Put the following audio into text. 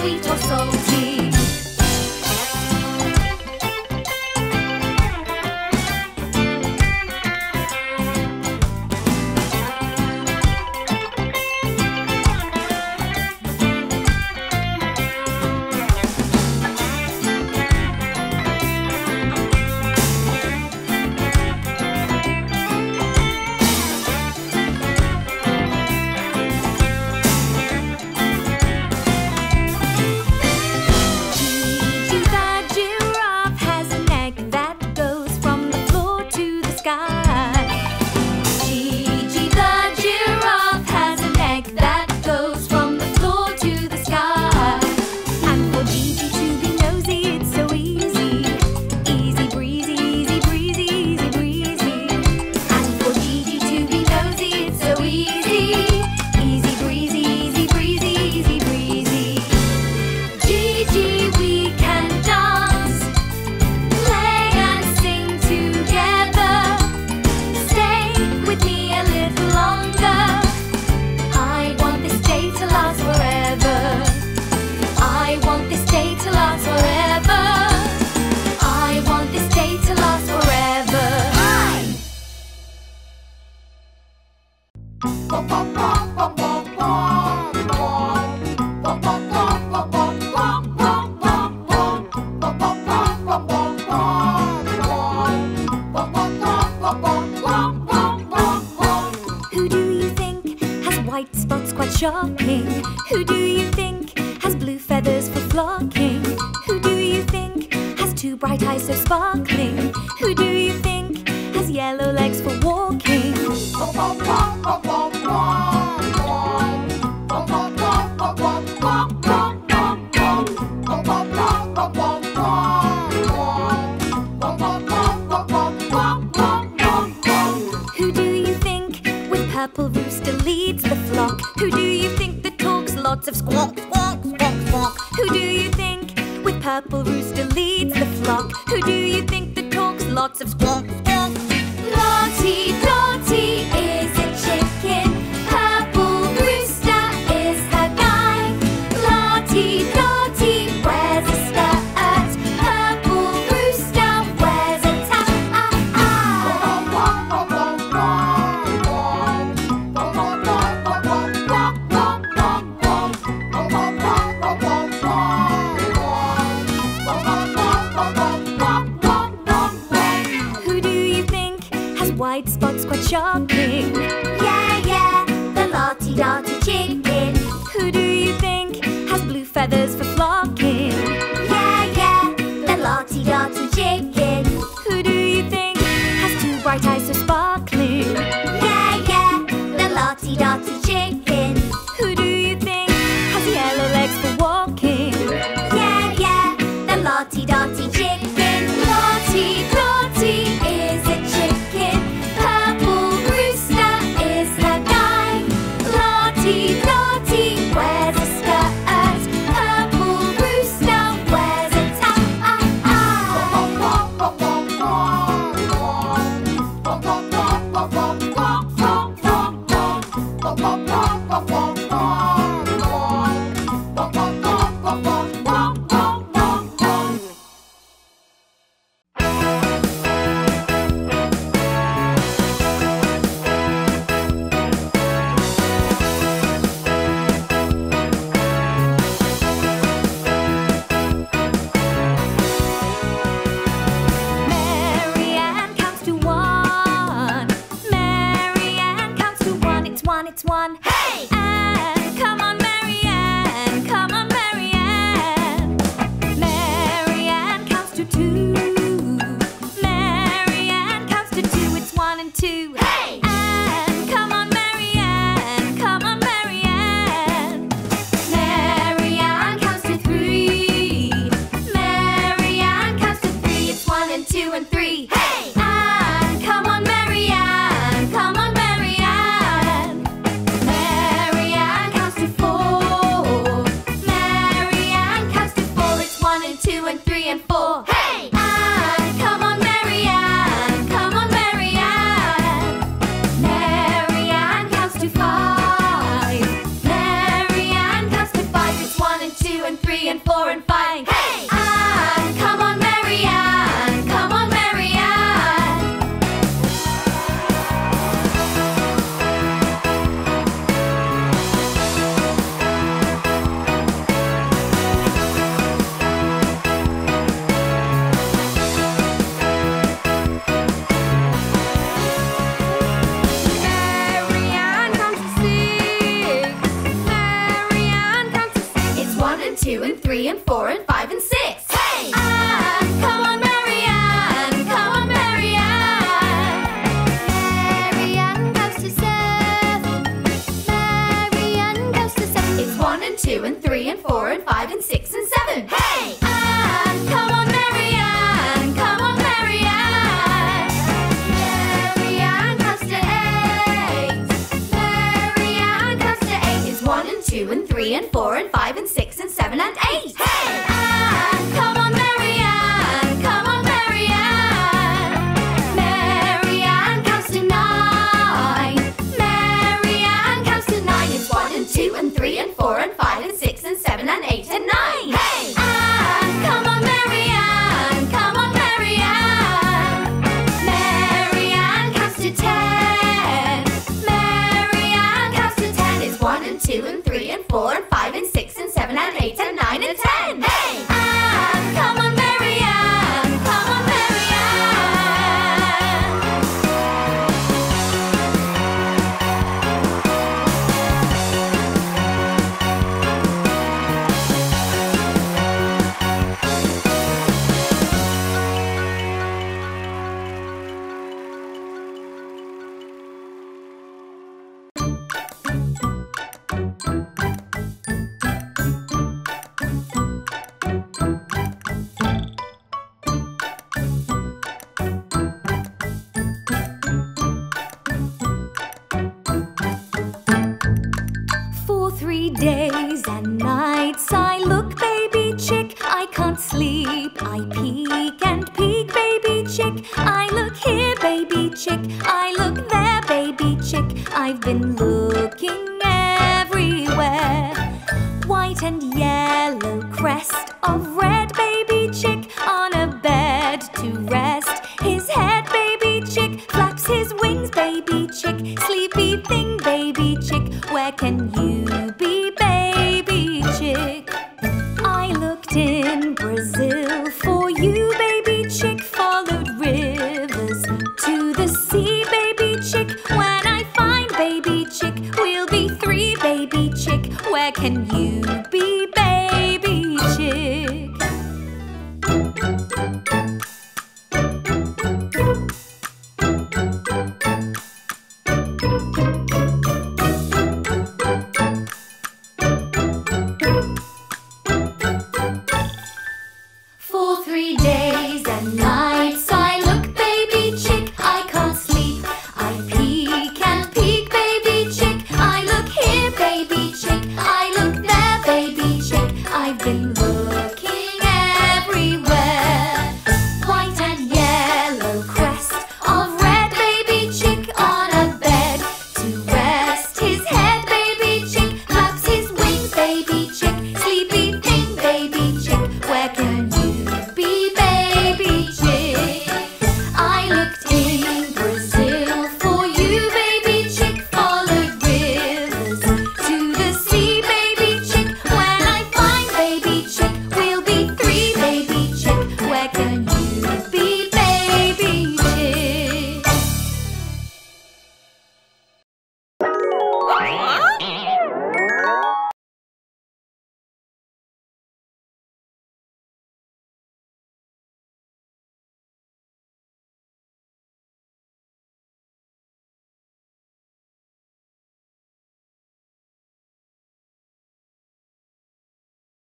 sweet or sour. shocking. Who do you think has blue feathers for flocking? Who do you think has two bright eyes so sparkling? chocolate shopping. Yeah, yeah, the lottie dottie chicken. Who do you think has blue feathers for flocking? Yeah, yeah, the lottie dottie chicken. two and three and four and five and six and seven and eight. Hey! Anne, come on, Mary Ann, come on, Mary Ann. Mary Ann comes to nine. Mary Ann comes to nine. It's one and two and three and four and five and six and seven and eight and nine. four, day. chick. We'll be three, baby chick. Where can you